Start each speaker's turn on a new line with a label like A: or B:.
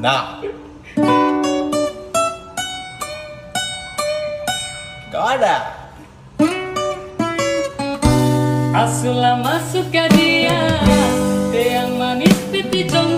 A: Nah. Gak ada.
B: Asulah masuk ke dia, yang manis pipi jong